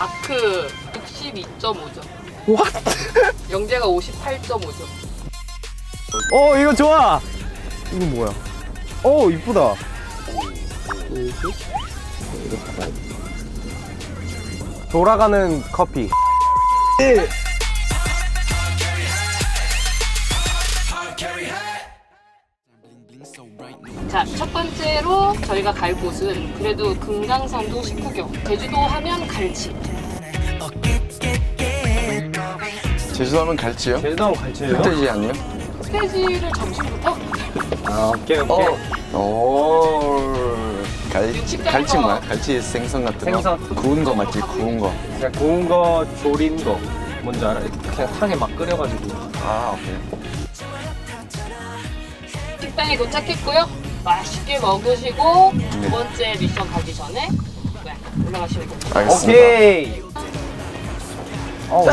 아크 62.5점. What? 영재가 58.5점. 어 이거 좋아. 이거 뭐야? 어 이쁘다. 돌아가는 커피. 자, 첫 번째로 저희가 갈 곳은 그래도 금강산도 식후경. 제주도 하면 갈치. 제주도 하면 갈치요? 제주도 갈치예요? 흑돼지 아니에요? 스테이지를 점심부터 아 오케이 오케이. 오. 갈, 육식장에서 갈치 뭐야? 갈치 생선 같은 거? 생선. 구운 거 맞지? 구운 거. 그냥 구운 거, 조린 거. 뭔지 알아? 그냥 탕에 막 끓여가지고. 아, 오케이. 식당에 도착했고요. 맛있게 먹으시고 네. 두 번째 미션 가기 전에 네, 올라가시면 됩니다. 알겠습니다. 오케이. 어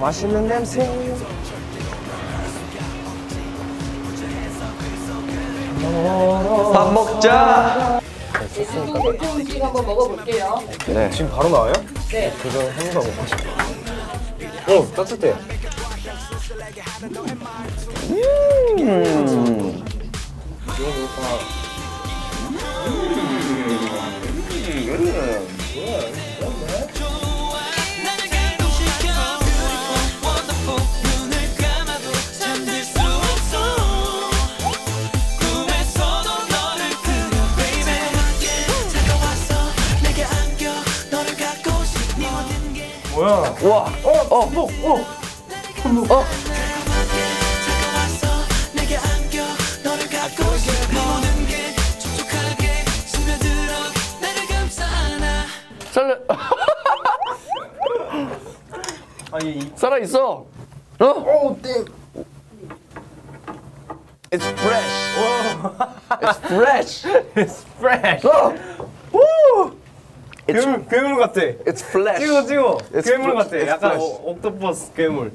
맛있는 냄새. 밥 먹자! 제주도 대표 음식 한번 먹어볼게요. 네. 지금 바로 나와요? 네. 그전 한우가 먹고 싶어. 어 따뜻해. 음. 뭐야? 우와! 어, 어, 어. 어? 살 살아 있어! 어? 어, 땡. It's fresh! It's fresh! It's fresh. 어! 우! It's, 괴물 괴물 같아. it's flesh! 찍어 찍어. It's 괴물 fl- 같아. it's 약간 flesh. 오, 옥토퍼스 괴물.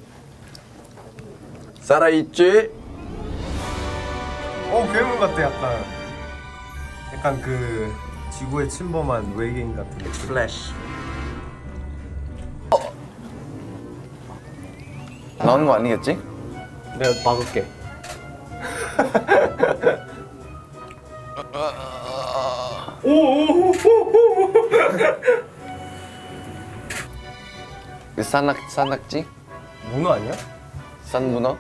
살아 있지? 어 괴물 같아 약간. 약간 그 지구에 침범한 외계인 같은 느낌. flesh. 나오는 거 아니겠지? 내가 막을게. 그 산낙, 산낙지? 문어 아니야? 산 문어?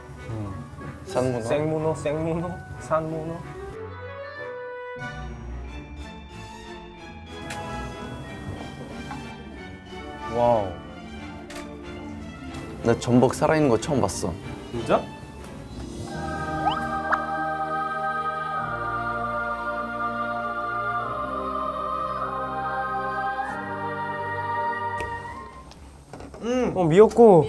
산문어? 생 문어, 생 문어, 산 문어. 와우. 나 전복 살아있는 거 처음 봤어. 진짜? 음. 어 미역국.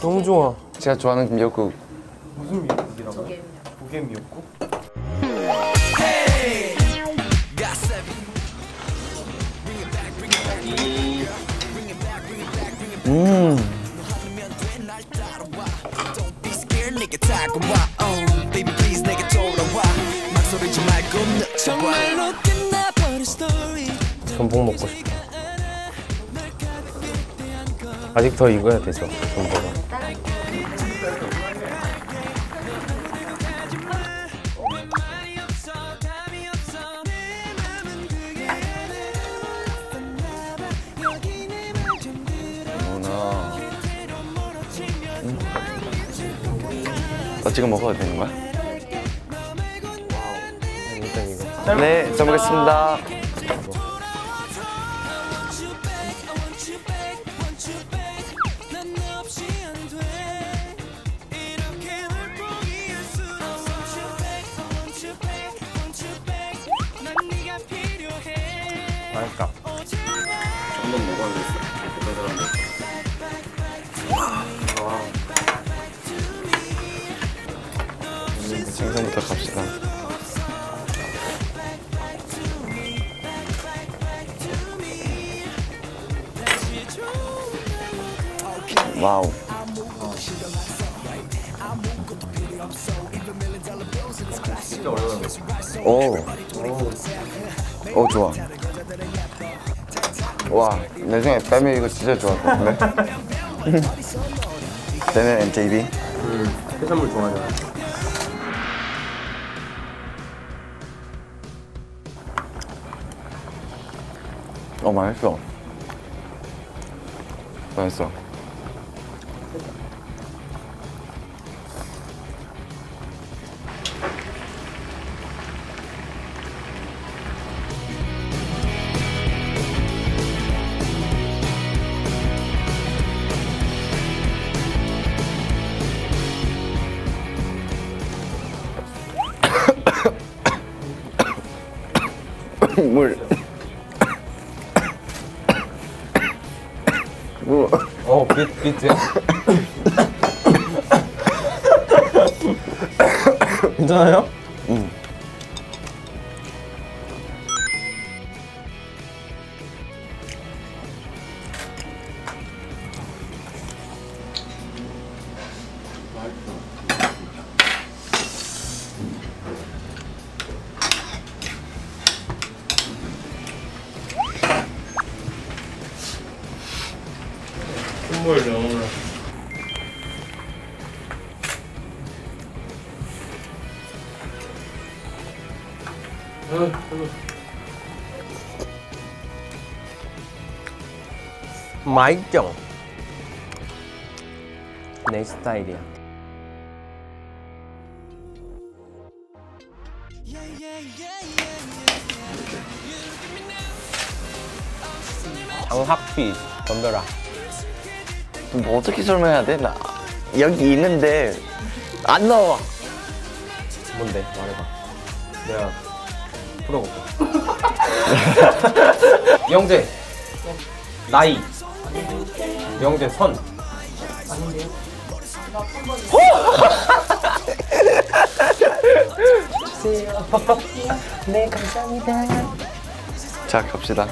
너무 좋아. 제가 좋아하는 미역국. 무슨 미역국이라고? 조개 미역국. 음. 다가와 oh baby please 내게 돌아와 막 소리지 말고 정말로 끝나버린 스토리 전복 먹고 싶어. 아직 더 익어야 돼서 전복은. 문어. 지금 먹어도 되는 거야? 이거. 네, 잘 먹겠습니다. 맛있다. 한번 먹어야겠어. 생선부터 갑시다. 와우. 오. 오, 좋아. 와, 나중에 빼면 이거 진짜 좋아할 것 같은데. 빼면 MJB. 음, 해산물 좋아하잖아. 어, 맛있어. 맛있어. 물. 어, 비, 비트야? 괜찮아요? 콧물 너무 맛있죠? 내 스타일이야. 장학비 덤벼라 뭐 어떻게 설명해야 돼? 나 여기 있는데 안 나와. 뭔데? 말해봐 내가 풀어볼게 영재 나이 영재 선 자, 갑시다.